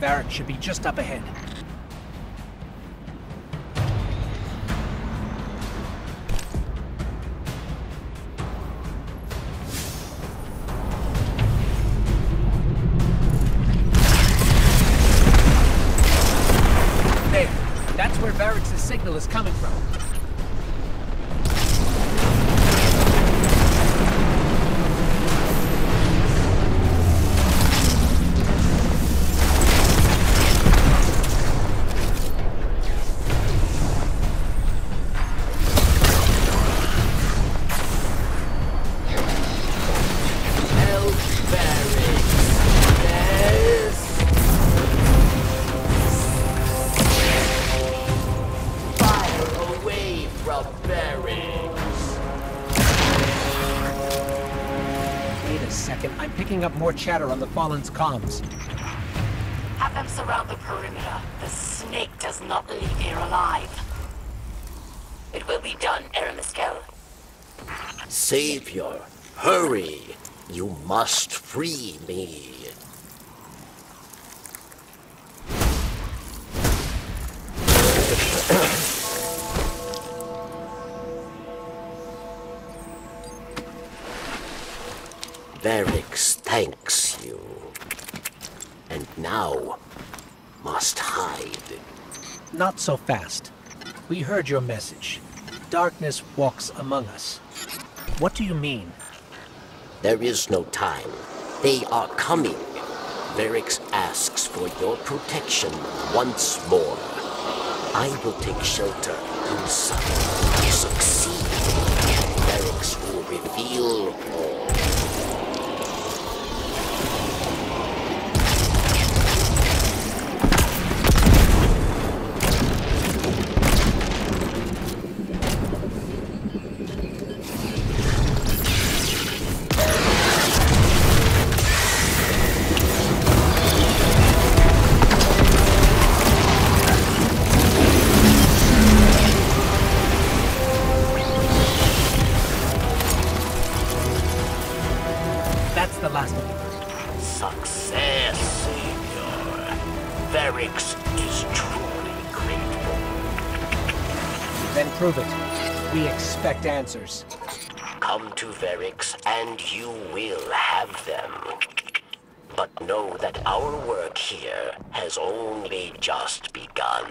Variks should be just up ahead. There. That's where Variks's signal is coming from. Second. I'm picking up more chatter on the Fallen's comms. Have them surround the perimeter. The snake does not leave here alive. It will be done, Aramiskel. Savior, hurry! You must free me. Variks thanks you. And now must hide. Not so fast. We heard your message. Darkness walks among us. What do you mean? There is no time. They are coming. Variks asks for your protection once more. I will take shelter inside. Succeed. That's the last of you. Success, Savior. Variks is truly grateful. Then prove it. We expect answers. Come to Variks and you will have them. But know that our work here has only just begun.